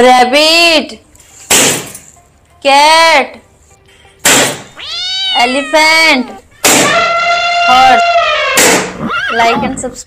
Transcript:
rabbit. Cat. Elephant. Horse. Like and subscribe.